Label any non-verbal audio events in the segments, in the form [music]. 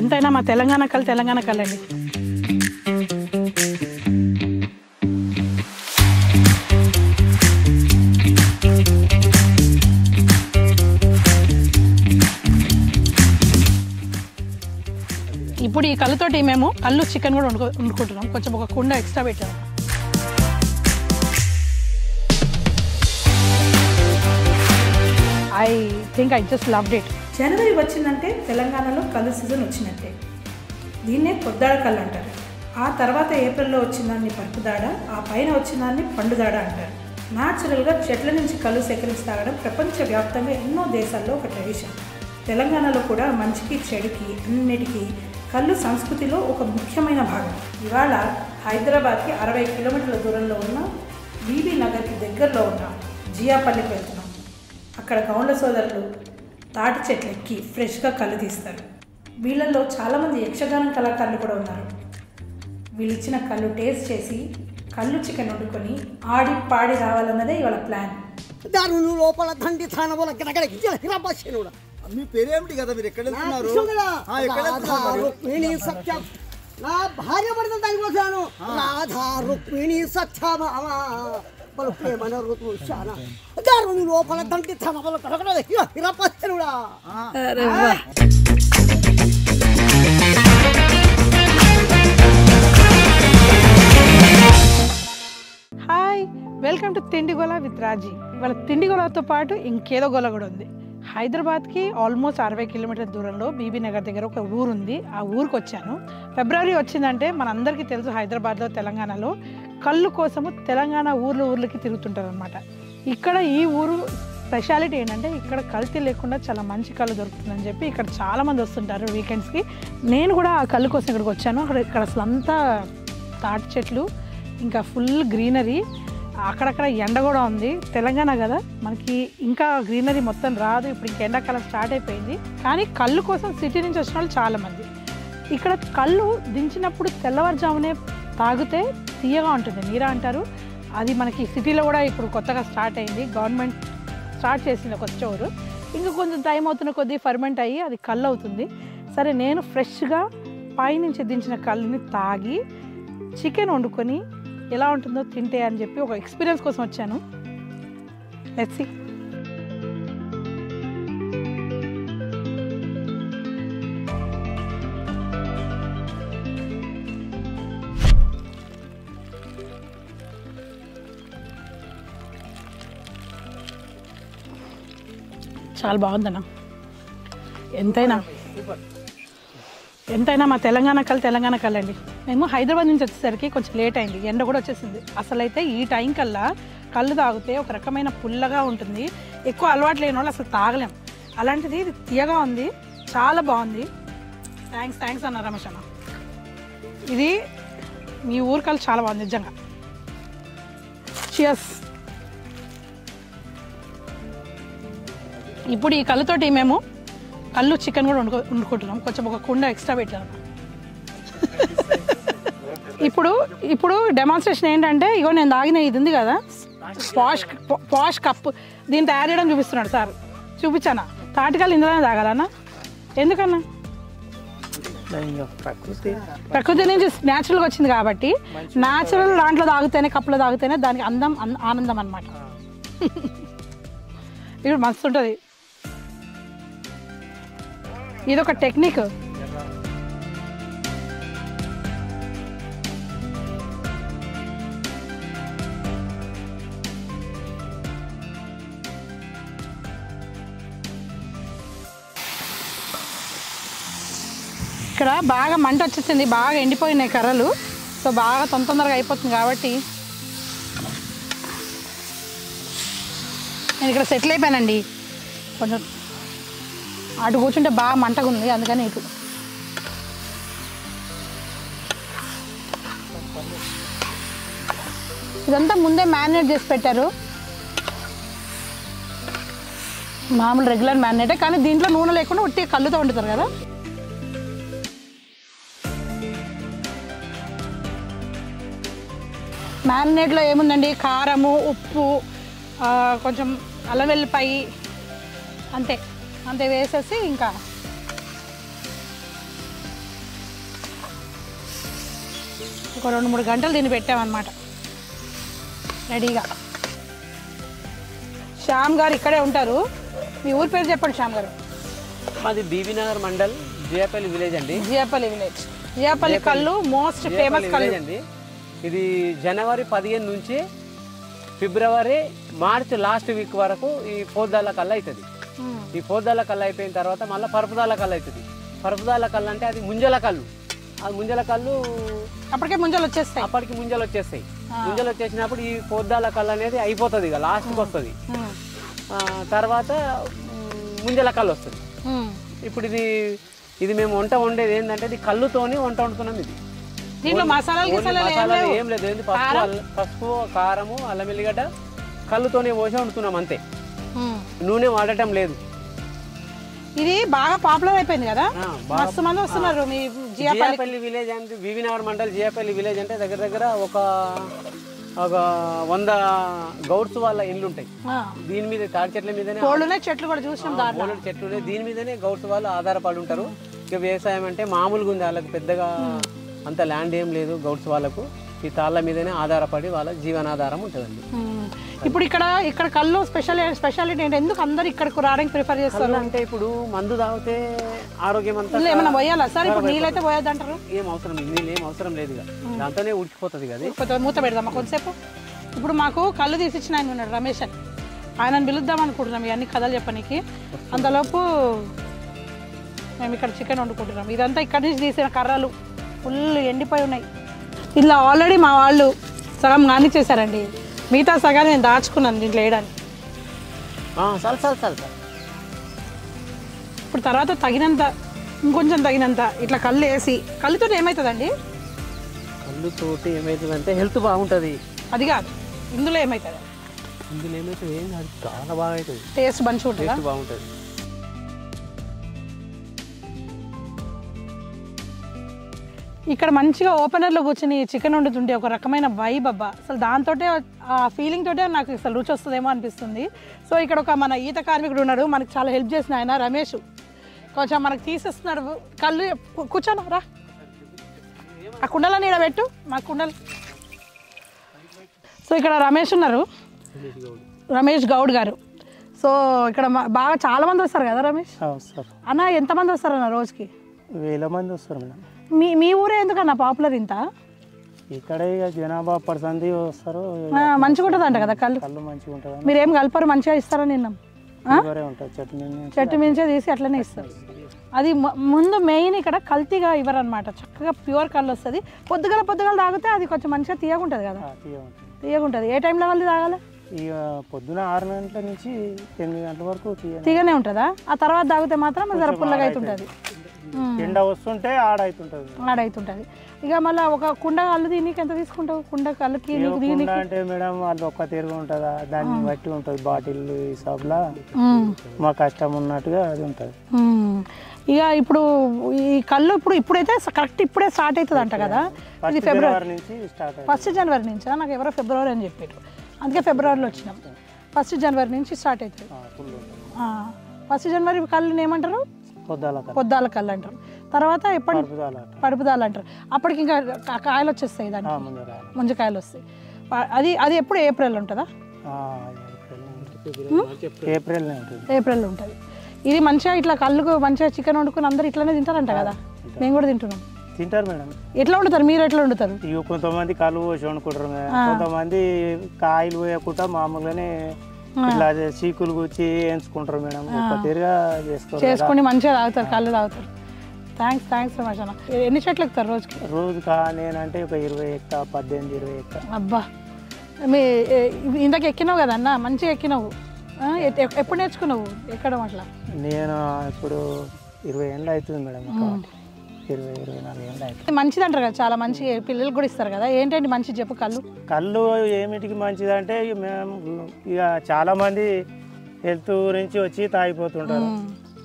ఎంతైనా మా తెలంగాణ కళ తెలంగాణ కళ అండి. ఇప్పుడు ఈ కళ్ళతోటి మేము కళ్ళు చికెన్ కూడా వండుకో వండుకుంటున్నాం. కొంచెం ఒక కుండ ఎక్స్ట్రా పెట్టాము. I think I just loved it జనవరి వచ్చిందంటే తెలంగాణలో కళ్ళు సీజన్ వచ్చినట్టే. దీన్నే పొద్దాడ కళ్ళు అంటారు. ఆ తర్వాత ఏప్రిల్లో వచ్చిందాన్ని పరుపుదాడ ఆ పైన వచ్చిందాన్ని పండుదాడ అంటారు. న్యాచురల్గా చెట్ల నుంచి కళ్ళు సేకరించి తాగడం ప్రపంచవ్యాప్తంగా ఎన్నో దేశాల్లో ఒక ట్రెడిషన్ తెలంగాణలో కూడా మంచికి చెడుకి అన్నిటికీ కళ్ళు సంస్కృతిలో ఒక ముఖ్యమైన భాగం. ఇవాళ హైదరాబాద్కి అరవై కిలోమీటర్ల దూరంలో ఉన్న బీబీ నగర్కి దగ్గరలో ఉన్న జియాపల్లికి అక్కడ గౌండ్ల సోదరులు తాటి చెట్లు ఎక్కి ఫ్రెష్గా కళ్ళు తీస్తారు. వీళ్ళల్లో చాలామంది యక్షగానం కళాకారులు కూడా ఉన్నారు. వీళ్ళు ఇచ్చిన కళ్ళు టేస్ట్ చేసి కళ్ళు చికెన్ వండుకొని ఆడి పాడి రావాలన్నదే ఇవాళ ప్లాన్. దారులు లోపల దండి స్థానంలో మీ పేరేమిటి కదా మీరు ఎక్కడ నా సత్యం. భార్య పడిన దానికి వచ్చాను రాధా రుక్మిణి సత్యభామ. పలు ప్రేమన ఋతువు శాన దారుని లోపల గిరగిరబోసినోడా హాయ్ వెల్కమ్ టు తిండి గోల విత్ రాజీ వాళ్ళ తిండి గోలతో పాటు ఇంకేదో గోల కూడా ఉంది. హైదరాబాద్కి ఆల్మోస్ట్ అరవై కిలోమీటర్ల దూరంలో బీబీ నగర్ దగ్గర ఒక ఊరు ఉంది ఆ ఊరికి వచ్చాను ఫిబ్రవరి వచ్చిందంటే మనందరికీ తెలుసు హైదరాబాద్లో తెలంగాణలో కళ్ళు కోసము తెలంగాణ ఊర్లు ఊర్లకి తిరుగుతుంటారు అనమాట ఇక్కడ ఈ ఊరు స్పెషాలిటీ ఏంటంటే ఇక్కడ కల్తీ లేకుండా చాలా మంచి కళ్ళు దొరుకుతుందని చెప్పి ఇక్కడ చాలామంది వస్తుంటారు వీకెండ్స్కి. నేను కూడా ఆ కళ్ళు కోసం ఇక్కడికి వచ్చాను. అక్కడ ఇక్కడ అసలు అంతా తాటి చెట్లు ఇంకా ఫుల్ గ్రీనరీ. అక్కడక్కడ ఎండ కూడా ఉంది. తెలంగాణ కదా మనకి ఇంకా గ్రీనరీ మొత్తం రాదు. ఇప్పుడు ఇంకా ఎండాకాలం స్టార్ట్ అయిపోయింది. కానీ కళ్ళు కోసం సిటీ నుంచి వచ్చిన వాళ్ళు చాలామంది. ఇక్కడ కళ్ళు దించినప్పుడు తెల్లవారుజామునే తాగితే తీయగా ఉంటుంది నీరా అంటారు. అది మనకి సిటీలో కూడా ఇప్పుడు కొత్తగా స్టార్ట్ అయింది. గవర్నమెంట్ స్టార్ట్ చేసింది ఒక చోరు ఇంకా కొంచెం టైం అవుతున్న కొద్దీ ఫర్మెంట్ అయ్యి అది కళ్ళు అవుతుంది. సరే నేను ఫ్రెష్గా పైనుంచి దించిన కళ్ళుని తాగి చికెన్ వండుకొని ఎలా ఉంటుందో తింటే అని చెప్పి ఒక ఎక్స్పీరియన్స్ కోసం వచ్చాను. లెట్సి చాలా బాగుందన్న. ఎంతైనా. ఎంతైనా మా తెలంగాణ కళ్ళు తెలంగాణ కళ అండి. మేము హైదరాబాద్ నుంచి వచ్చేసరికి కొంచెం లేట్ అయింది. ఎండ కూడా వచ్చేసింది. అసలు అయితే ఈ టైం కల్లా కళ్ళు తాగితే ఒక రకమైన పుల్లగా ఉంటుంది. ఎక్కువ అలవాటు లేని వాళ్ళు అసలు తాగలేం. అలాంటిది ఇది తీయగా ఉంది. చాలా బాగుంది. థ్యాంక్స్ థ్యాంక్స్ అన్న రమేష్ అన్న. ఇది మీ ఊరు కళ్ళు చాలా బాగుంది నిజంగా. చియర్స్ ఇప్పుడు ఈ కళ్ళతోటి మేము కళ్ళు చికెన్ కూడా వండుకో వండుకుంటున్నాం. కొంచెం ఒక కుండ ఎక్స్ట్రా పెట్టాను ఇప్పుడు ఇప్పుడు డెమాన్స్ట్రేషన్ ఏంటంటే ఇగో నేను తాగిన ఇది ఉంది కదా పాష్ పాష్ కప్ దీన్ని తయారు చేయడం చూపిస్తున్నాడు సార్. చూపించానా? తాటికాలు ఇందులోనే తాగాలన్నా ఎందుకన్నా? ప్రకృతి నుంచి న్యాచురల్గా వచ్చింది కాబట్టి న్యాచురల్ దాంట్లో తాగితేనే కప్పులో తాగితేనే దానికి అందం ఆనందం అనమాట [laughs] ఇప్పుడు మస్తు ఉంటుంది. ఇది ఒక టెక్నిక్. ఇక్కడ బాగా మంట వచ్చేసింది బాగా ఎండిపోయినాయి కర్రలు. సో బాగా తొంద తొందరగా అయిపోతుంది కాబట్టి. నేను ఇక్కడ సెటిల్ అయిపోయానండి. కొంచెం అటు కూర్చుంటే బాగా మంటగా ఉంది అందుకని ఇటు. ఇదంతా ముందే మ్యారినేట్ చేసి పెట్టారు. మామూలు రెగ్యులర్ మ్యారినేటే కానీ దీంట్లో నూనె లేకుండా ఉట్టి కళ్ళుతో వండుతారు కదా. మ్యారినేట్లో ఏముందండి? కారము ఉప్పు కొంచెం అల్లవెల్లిపాయి అంతే. అంతే వేసేసి ఇంకా. ఒక రెండు మూడు గంటలు దీన్ని పెట్టామన్నమాట. రెడీగా. శ్యామ్ గారు ఇక్కడే ఉంటారు. మీ ఊరి పేరు చెప్పండి శ్యామ్ గారు. మాది బీబీనగర్ మండల్ జియాపల్లి విలేజ్ అండి. జియాపల్లి విలేజ్. జియాపల్లి కళ్ళు మోస్ట్ ఫేమస్ కళ్ళు అండి. ఇది జనవరి పదిహేను నుంచి ఫిబ్రవరి మార్చ్ లాస్ట్ వీక్ వరకు ఈ పోద్దాల కల్లా అవుతుంది. ఈ పోద్దాల కళ్ళు అయిపోయిన తర్వాత మళ్ళీ పరుపుదాల కళ్ళు అవుతుంది. పరుపుదాల కళ్ళు అంటే అది ముంజల కళ్ళు. ఆ ముంజల కళ్ళు అప్పటికే ముంజలు వచ్చేస్తాయి. అప్పటికి ముంజలు వచ్చేస్తాయి. ముంజలు వచ్చేసినప్పుడు ఈ పోద్దాల కళ్ళు అనేది అయిపోతుంది ఇక లాస్ట్కి వస్తుంది. తర్వాత ముంజల కళ్ళు వస్తుంది. ఇప్పుడు ఇది ఇది మేము వంట వండేది ఏంటంటే ఇది కళ్ళుతోని వంట వండుతున్నాం ఇది. దీంట్లో మసాలాలు ఏం మసాలాలు లేవు. ఏం లేదు. పసుపు పసుపు కారము అల్లం ఎల్లిగడ్డ కళ్ళుతోనే పోసి వండుతున్నాం అంతే. నూనె వాడటం లేదు. ఇది బాగా పాపులర్ అయిపోయింది కదా? మస్తు మంది వస్తున్నారు మీ జియాపల్లి విలేజ్ అంటే వివినగర్ మండల్ జియాపల్లి విలేజ్ అంటే దగ్గర దగ్గర ఒక ఒక వంద గౌడ్స్ వాళ్ళ ఇల్లు ఉంటాయి. దీని మీద తాడి చెట్ల మీదనే కోళ్ళునే చెట్లు కూడా చూసినాం చెట్లు దీని మీదనే గౌడ్స్ వాళ్ళు ఆధారపడి ఉంటారు. ఇక వ్యవసాయం అంటే మామూలుగా ఉంది వాళ్ళకి పెద్దగా అంత ల్యాండ్ ఏం లేదు గౌడ్స్ వాళ్ళకు. ఈ తాళ్ళ మీదనే ఆధారపడి వాళ్ళ జీవనాధారం ఉంటుందండి. ఇప్పుడు ఇక్కడ ఇక్కడ కళ్ళు స్పెషల్ స్పెషాలిటీ ఏంటి? ఎందుకు అందరు ఇక్కడికి రావడానికి ప్రిఫర్ చేస్తారు? అంటే ఇప్పుడు మందు తాగితే ఆరోగ్యం అంతా ఏమైనా పోయాలా? సార్ ఇప్పుడు నీళ్ళైతే పోయొద్దు అంటారు ఏం అవసరం లేదు నీళ్ళు ఏం అవసరం లేదు దాంతోనే ఉడికిపోతుంది కదా మూత పెడదామా కొంతసేపు? ఇప్పుడు మాకు కళ్ళు తీసిచ్చిన ఆయన ఉన్నాడు రమేష్ అని. ఆయనను పిలుద్దాం అనుకుంటున్నాం ఇవన్నీ కథలు చెప్పనీకి. అంతలోపు మేము ఇక్కడ చికెన్ వండుకుంటున్నాం. ఇదంతా ఇక్కడి నుంచి తీసిన కర్రలు. ఫుల్ ఎండిపోయి ఉన్నాయి. ఇలా ఆల్రెడీ మా వాళ్ళు సగం కానిచ్చేసారండి మిగతా సగాన్ని నేను దాచుకున్నాను దీంట్లో వేయడానికి. ఆ, చాలు చాలు చాలు చాలు. ఇప్పుడు తర్వాత తగినంత ఇంకొంచెం తగినంత ఇట్లా కళ్ళు వేసి కళ్ళుతో ఏమవుతుందండి కళ్ళుతోటి ఏమవుతుందంటే హెల్త్ బాగుంటుంది. అది కాదు ఇందులో ఏమవుతుంది ఇందులో ఏమవుతుంది ఏం కాదు చాలా బాగా అవుతుంది టేస్ట్ మంచిగా ఉంటుందా? టేస్ట్ బాగుంటుంది. ఇక్కడ మంచిగా ఓపెనర్లో కూర్చుని చికెన్ వండుతుంటే ఒక రకమైన వైబ్ అబ్బా. అసలు దాంతో ఆ ఫీలింగ్ తోటే నాకు అసలు రుచి వస్తుందేమో అనిపిస్తుంది. సో ఇక్కడ ఒక మన ఈత కార్మికుడు ఉన్నాడు. మనకు చాలా హెల్ప్ చేసిన ఆయన రమేష్. కొంచెం మనకు తీసేస్తున్నాడు. కళ్ళు కూర్చోను రా. ఆ కుండలని ఇక్కడ పెట్టు. మా కుండలు. సో ఇక్కడ రమేష్ ఉన్నారు. రమేష్ గౌడ్ గారు. సో ఇక్కడ బాగా చాలా మంది వస్తారు కదా రమేష్? అన్న ఎంతమంది వస్తారు అన్న రోజుకి? వేల మంది వస్తారు మేడం. మీ మీ ఊరే ఎందుకన్నా? పాపులర్ ఇంత? ఇక్కడ ఇక జనాభా పర్సంది వస్తారు. మంచిగా ఉంటుంది అంట కదా కళ్ళు? కళ్ళు మంచిగా ఉంటుంది మీరు ఏం కలపరు మంచిగా ఇస్తారని నిన్నాం? చెట్టు మించే తీసి అట్లనే ఇస్తారు. అది ముందు మెయిన్ ఇక్కడ కల్తీగా ఇవ్వరనమాట చక్కగా ప్యూర్ కళ్ళు వస్తుంది. పొద్దుగల పొద్దుగల తాగితే అది కొంచెం మంచిగా తీయగుంటుంది కదా? తీయగుంటుంది. ఏ టైంలో వాళ్ళు తాగాలి? ఇక పొద్దున ఆరు గంటల నుంచి ఎనిమిది గంటల వరకు తీయ తీయగానే ఉంటుందా? ఆ తర్వాత తాగితే మాత్రం జర పుల్లగా అవుతుంటుంది ఎండ వస్తుంటే ఆడైతుంటుంది. ఆడైతుంటుంది. ఇక మళ్ళీ ఒక కుండ కళ్ళు దీనికి ఎంత తీసుకుంటావు? కుండ కళ్ళకి అంటే మేడం వాళ్ళు ఒక్క తీరుగా ఉంటుందా? దాన్ని బట్టి ఉంటుంది బాటిల్ హిసాబ్లా. మా కష్టం ఉన్నట్టుగా అది ఉంటుంది. ఇక ఇప్పుడు ఈ కళ్ళు ఇప్పుడు ఇప్పుడైతే కరెక్ట్ ఇప్పుడే స్టార్ట్ అవుతుంది అంట కదా? ఇది ఫస్ట్ ఫిబ్రవరి జనవరి నుంచి ఫస్ట్ జనవరి నుంచా? నాకు ఎవరో ఫిబ్రవరి అని చెప్పారు. అందుకే ఫిబ్రవరిలో వచ్చినాం. ఫస్ట్ జనవరి నుంచి స్టార్ట్ అవుతుంది ఫస్ట్ జనవరి కళ్ళని ఏమంటారు? పొద్దాల కళ్ళు అంటారు తర్వాత ఎప్పటి. పడుపుదాలు అంటారు అప్పటికి ఇంకా కాయలు వచ్చేస్తాయి దానికి. ముంజకాయలు. వస్తాయి అది అది ఎప్పుడు ఏప్రిల్ ఉంటుందా? ఏప్రిల్ ఏప్రిల్ ఉంటుంది. ఇది మంచిగా ఇట్లా కళ్ళుకు మంచిగా చికెన్ వండుకుని అందరు ఇట్లానే తింటారంట కదా? మేము కూడా తింటున్నాం. తింటారు మేడం. ఎట్లా వండుతారు? మీరు ఎట్లా వండుతారు? ఇక కొంతమంది కళ్ళు పోసి వండుకుంటారు కొంతమంది కాయలు పోయకుండా మామూలుగానే ఇట్లా చీకులు కూర్చి వేయించుకుంటారు మేడం. తీరుగా చేసుకోరు. చేసుకొని మంచిగా తాగుతారు కళ్ళు తాగుతారు. థ్యాంక్స్ థ్యాంక్స్ రమేష్ అన్న. ఎన్ని చెట్లు ఎక్కుతారు రోజుకి? రోజు కా నేనంటే ఒక ఇరవై ఎక్క పద్దెనిమిది ఇరవై ఎక్క. అబ్బా. మీ ఇందాక ఎక్కినావు కదా అన్న మంచిగా ఎక్కినావు. ఎప్పుడు నేర్చుకున్నావు? ఎక్కడం అట్లా నేను ఇప్పుడు ఇరవై ఏళ్ళు అవుతుంది మేడం కాబట్టి. ఇరవై ఇరవై నాలుగు ఏళ్ళు మంచిది అంటారు కదా చాలా మంచి పిల్లలు కూడా ఇస్తారు కదా. ఏంటండి మంచి చెప్పు కళ్ళు? కళ్ళు ఏమిటికి మంచిదంటే ఇక మేము ఇక చాలా మంది హెల్త్ గురించి వచ్చి తాగిపోతుంటారు.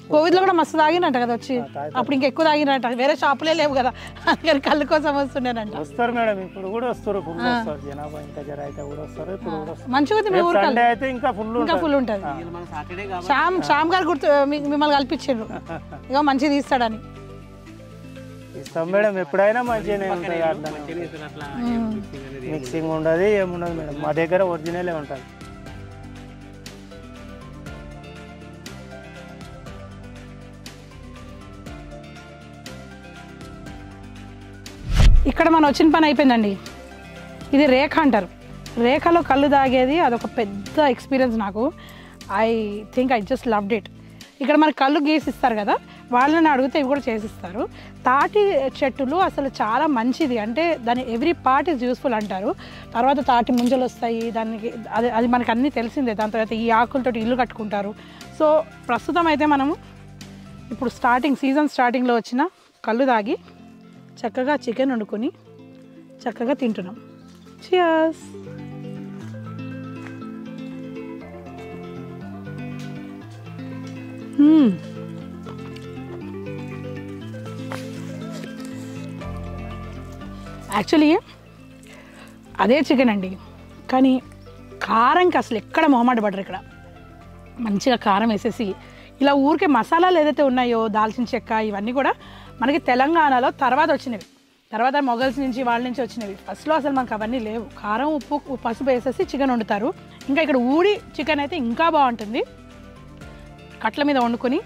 కోవిడ్లో కూడా మస్తు తాగినంట కదా వచ్చి. అప్పుడు ఇంకా ఎక్కువ తాగినంట వేరే షాపులే లేవు కదా. అందుకని కళ్ళు కోసం వస్తుండేనంట వస్తారు మేడం ఇప్పుడు కూడా వస్తారు ఫుల్ వస్తారు. జనాభా ఇంకా జర అయితే కూడా వస్తారు ఇప్పుడు కూడా మంచిగా సండే అయితే ఇంకా ఫుల్ ఇంకా ఫుల్ ఉంటుంది. మన సాటర్డే కాబట్టి శ్యామ్ శ్యామ్ గారు గుర్తు మిమ్మల్ని కల్పించారు [laughs] ఇక మంచిగా తీస్తాడని. చేస్తాం మేడం. ఎప్పుడైనా మంచిగానే ఉంటుంది అట్లా మిక్సింగ్ ఉండదు ఏముండదు మేడం. మా దగ్గర ఒరిజినలే ఉంటుంది ఇక్కడ మనం వచ్చిన పని అయిపోయిందండి. ఇది రేఖ అంటారు. రేఖలో కళ్ళు తాగేది అదొక పెద్ద ఎక్స్పీరియన్స్ నాకు. I think I just loved it ఇక్కడ మనకి కళ్ళు గీసిస్తారు కదా. వాళ్ళని అడిగితే ఇవి కూడా చేసిస్తారు. తాటి చెట్టులు అసలు చాలా మంచిది. అంటే దాని ఎవ్రీ పార్ట్ ఈజ్ యూస్ఫుల్ అంటారు. తర్వాత తాటి ముంజలు వస్తాయి. దానికి అది అది మనకు అన్నీ తెలిసిందే. దాని తర్వాత ఈ ఆకులతోటి ఇల్లు కట్టుకుంటారు. సో ప్రస్తుతం అయితే మనము ఇప్పుడు స్టార్టింగ్ సీజన్ స్టార్టింగ్లో వచ్చిన కళ్ళు తాగి చక్కగా చికెన్ వండుకొని చక్కగా తింటున్నాం. చియర్స్ యాక్చువల్లీ అదే చికెన్ అండి. కానీ కారంకి అసలు ఎక్కడ మొహమాట పడరు ఇక్కడ. మంచిగా కారం వేసేసి ఇలా ఊరికే మసాలాలు ఏదైతే ఉన్నాయో దాల్చిన చెక్క ఇవన్నీ కూడా మనకి తెలంగాణలో తర్వాత వచ్చినవి. తర్వాత మొగల్స్ నుంచి వాళ్ళ నుంచి వచ్చినవి. ఫస్ట్లో అసలు మనకు అవన్నీ లేవు. కారం ఉప్పు పసుపు వేసేసి చికెన్ వండుతారు. ఇంకా ఇక్కడ ఊడి చికెన్ అయితే ఇంకా బాగుంటుంది. కట్ల మీద వండుకొని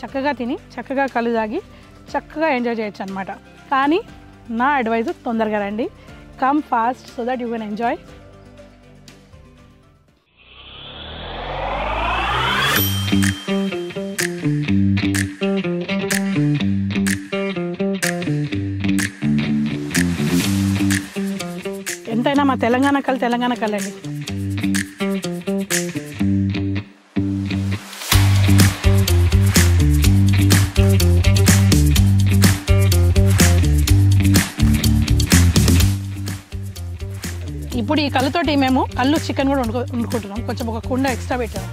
చక్కగా తిని చక్కగా కళ్ళు తాగి చక్కగా ఎంజాయ్ చేయొచ్చు అనమాట కానీ నా అడ్వైజ్ తొందరగా రండి. Come fast so that you can enjoy ఎంతైనా మా తెలంగాణ కళ్ళు తెలంగాణ కళ్ళండి అండి. కళ్ళతోటి మేము కళ్ళు చికెన్ కూడా వండుకో వండుకుంటున్నాం. కొంచెం ఒక కుండ ఎక్స్ట్రా పెట్టాము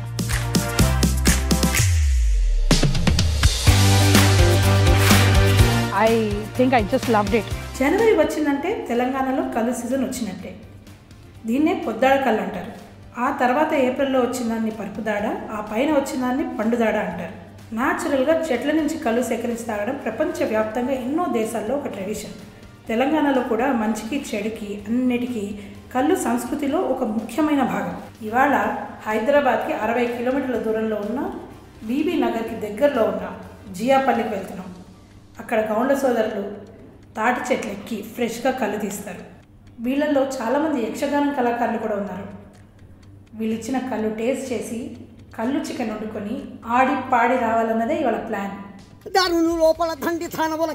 I think I just love it. జనవరి వచ్చిందంటే తెలంగాణలో కళ్ళు సీజన్ వచ్చినట్టే. దీన్నే పొద్దాడ కళ్ళు అంటారు. ఆ తర్వాత ఏప్రిల్లో వచ్చిందాన్ని పరుపుదాడ ఆ పైన వచ్చిందాన్ని పండుదాడ అంటారు. న్యాచురల్గా చెట్ల నుంచి కళ్ళు సేకరించి తాగడం ప్రపంచవ్యాప్తంగా ఎన్నో దేశాల్లో ఒక ట్రెడిషన్. తెలంగాణలో కూడా మంచికి చెడుకి అన్నిటికీ కళ్ళు సంస్కృతిలో ఒక ముఖ్యమైన భాగం ఇవాళ హైదరాబాద్కి అరవై కిలోమీటర్ల దూరంలో ఉన్న బీబీ నగర్కి దగ్గరలో ఉన్న జియాపల్లికి వెళ్తున్నాం అక్కడ గౌండ సోదరులు తాటి చెట్లు ఎక్కి ఫ్రెష్గా కళ్ళు తీస్తారు వీళ్ళల్లో చాలామంది యక్షగానం కళాకారులు కూడా ఉన్నారు వీళ్ళు ఇచ్చిన కళ్ళు టేస్ట్ చేసి కళ్ళు చికెన్ వండుకొని ఆడి పాడి రావాలన్నదే ఇవాళ ప్లాన్ దారులు లోపల దండి స్థానంలో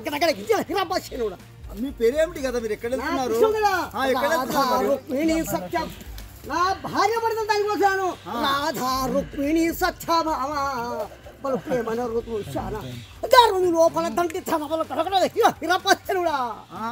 మీ పేరేమిటి కదా మీరు ఎక్కడ వెళ్తున్నారు? ఎక్కడ వెళ్తున్నారు సత్యం. నా భార్య పడిన దానికి వచ్చాను. రాధా రుక్మిణి సత్యభామ పలు ప్రేమన ఋతువు శాన. దారుని లోపల గిరగడ హిరాబాషనుడా ఆ,